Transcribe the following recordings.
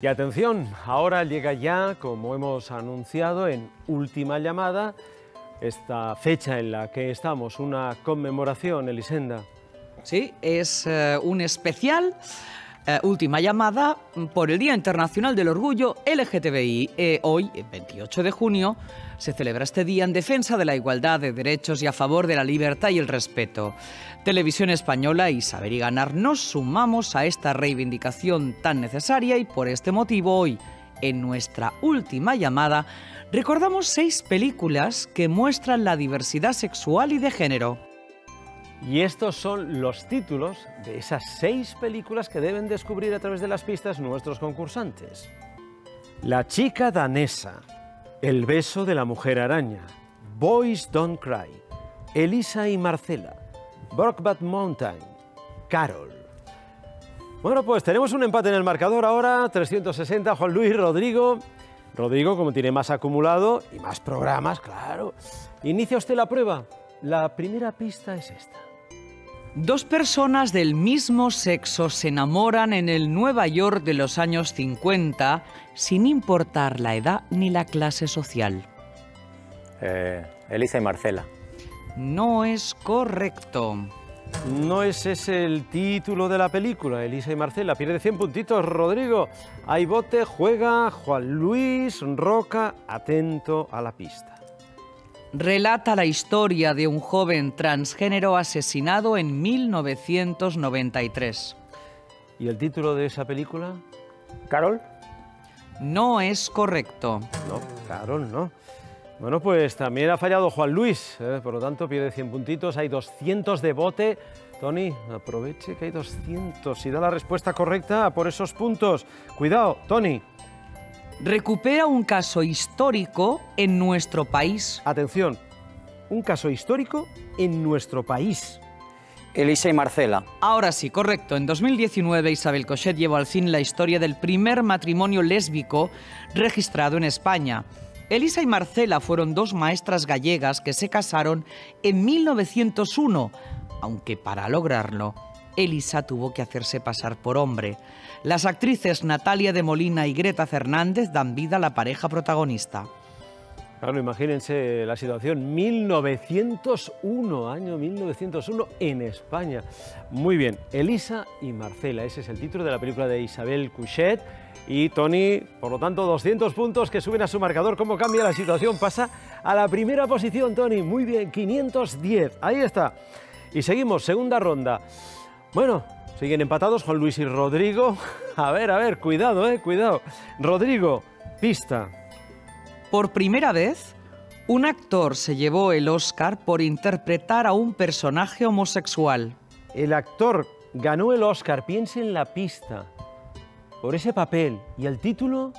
Y atención, ahora llega ya, como hemos anunciado, en última llamada, esta fecha en la que estamos, una conmemoración, Elisenda. Sí, es eh, un especial eh, última llamada por el Día Internacional del Orgullo LGTBI. Eh, hoy, el 28 de junio, se celebra este día en defensa de la igualdad de derechos y a favor de la libertad y el respeto. Televisión Española y Saber y Ganar nos sumamos a esta reivindicación tan necesaria y por este motivo hoy, en nuestra última llamada, recordamos seis películas que muestran la diversidad sexual y de género. Y estos son los títulos de esas seis películas que deben descubrir a través de las pistas nuestros concursantes. La chica danesa, El beso de la mujer araña, Boys Don't Cry, Elisa y Marcela, Brockbat Mountain, Carol. Bueno, pues tenemos un empate en el marcador ahora, 360, Juan Luis, Rodrigo. Rodrigo, como tiene más acumulado y más programas, claro. Inicia usted la prueba. La primera pista es esta. Dos personas del mismo sexo se enamoran en el Nueva York de los años 50 sin importar la edad ni la clase social. Eh, Elisa y Marcela. No es correcto. No es ese el título de la película, Elisa y Marcela. Pierde 100 puntitos, Rodrigo. Hay bote, juega Juan Luis Roca, atento a la pista. Relata la historia de un joven transgénero asesinado en 1993. ¿Y el título de esa película? ¿Carol? No es correcto. No, Carol, no. Bueno, pues también ha fallado Juan Luis, ¿eh? por lo tanto pierde 100 puntitos, hay 200 de bote. Tony, aproveche que hay 200. Si da la respuesta correcta, por esos puntos. Cuidado, Tony. Recupera un caso histórico en nuestro país. Atención, un caso histórico en nuestro país. Elisa y Marcela. Ahora sí, correcto. En 2019 Isabel Cochet llevó al cine la historia del primer matrimonio lésbico registrado en España. Elisa y Marcela fueron dos maestras gallegas que se casaron en 1901, aunque para lograrlo, Elisa tuvo que hacerse pasar por hombre. Las actrices Natalia de Molina y Greta Fernández dan vida a la pareja protagonista. Claro, imagínense la situación, 1901, año 1901 en España. Muy bien, Elisa y Marcela, ese es el título de la película de Isabel Couchet. Y Tony, por lo tanto, 200 puntos que suben a su marcador. ¿Cómo cambia la situación? Pasa a la primera posición, Tony. Muy bien, 510. Ahí está. Y seguimos, segunda ronda. Bueno, siguen empatados Juan Luis y Rodrigo. A ver, a ver, cuidado, eh, cuidado. Rodrigo, pista. Por primera vez, un actor se llevó el Oscar por interpretar a un personaje homosexual. El actor ganó el Oscar, piense en la pista, por ese papel. ¿Y el título?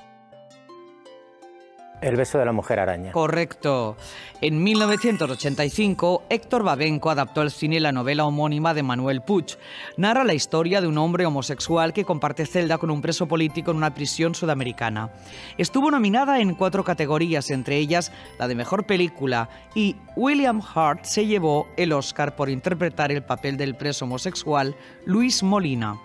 El beso de la mujer araña. Correcto. En 1985, Héctor Babenco adaptó al cine la novela homónima de Manuel Puig. Narra la historia de un hombre homosexual que comparte celda con un preso político en una prisión sudamericana. Estuvo nominada en cuatro categorías, entre ellas la de mejor película, y William Hart se llevó el Oscar por interpretar el papel del preso homosexual Luis Molina.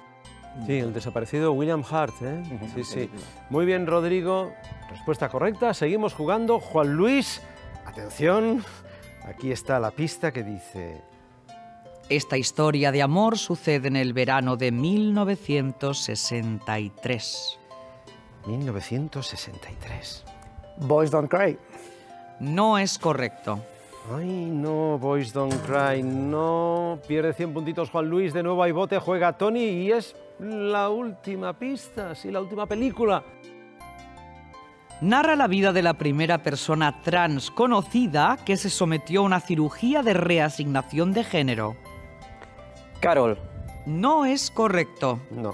Sí, el desaparecido William Hart, ¿eh? Sí, sí. Muy bien, Rodrigo. Respuesta correcta. Seguimos jugando. Juan Luis, atención. Aquí está la pista que dice... Esta historia de amor sucede en el verano de 1963. 1963. Boys Don't Cry. No es correcto. Ay, no, Boys Don't Cry, no. Pierde 100 puntitos Juan Luis, de nuevo hay bote, juega Tony y es la última pista, sí, la última película. Narra la vida de la primera persona trans conocida que se sometió a una cirugía de reasignación de género. Carol. No es correcto. No.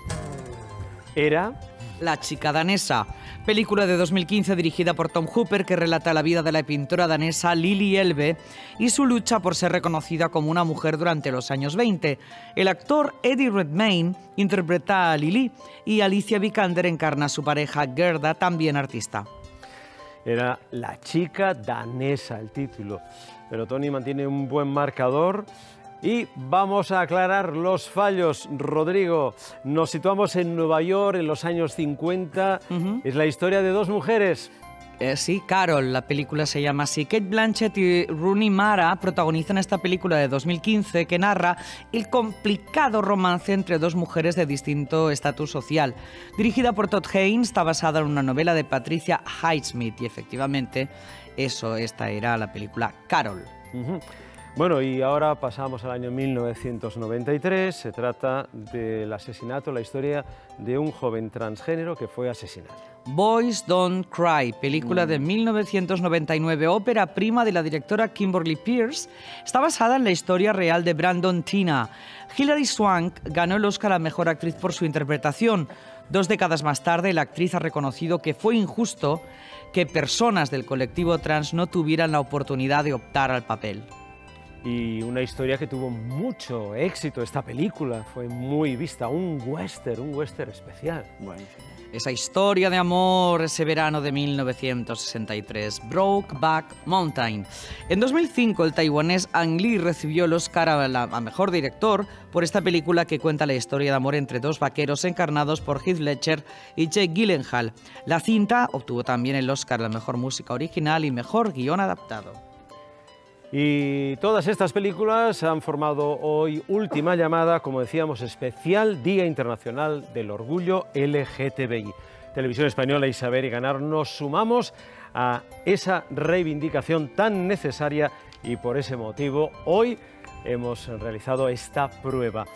Era La chica danesa, película de 2015 dirigida por Tom Hooper que relata la vida de la pintora danesa Lili Elbe y su lucha por ser reconocida como una mujer durante los años 20. El actor Eddie Redmayne interpreta a Lili y Alicia Vikander encarna a su pareja Gerda, también artista. Era La chica danesa el título. Pero Tony mantiene un buen marcador. Y vamos a aclarar los fallos. Rodrigo, nos situamos en Nueva York en los años 50. Es la historia de dos mujeres. Eh, sí, Carol, la película se llama así. Kate Blanchett y Rooney Mara protagonizan esta película de 2015 que narra el complicado romance entre dos mujeres de distinto estatus social. Dirigida por Todd Haynes, está basada en una novela de Patricia Highsmith y efectivamente eso, esta era la película Carol. Bueno, y ahora pasamos al año 1993. Se trata del asesinato, la historia de un joven transgénero que fue asesinado. Boys Don't Cry, película de 1999, mm. ópera prima de la directora Kimberly Pierce, está basada en la historia real de Brandon Tina. Hilary Swank ganó el Oscar a Mejor Actriz por su interpretación. Dos décadas más tarde, la actriz ha reconocido que fue injusto que personas del colectivo trans no tuvieran la oportunidad de optar al papel y una historia que tuvo mucho éxito. Esta película fue muy vista, un western, un western especial. Esa historia de amor, ese verano de 1963, Brokeback Mountain. En 2005, el taiwanés Ang Lee recibió el Oscar a, a, Mejor Director por esta película que cuenta la historia de amor entre dos vaqueros encarnados por Heath Ledger y Jake Gyllenhaal. La cinta obtuvo también el Oscar a la Mejor Música Original y Mejor Guión Adaptado. Y todas estas películas han formado hoy última llamada, como decíamos, especial Día Internacional del Orgullo LGTBI. Televisión Española y Saber y Ganar nos sumamos a esa reivindicación tan necesaria y por ese motivo hoy hemos realizado esta prueba.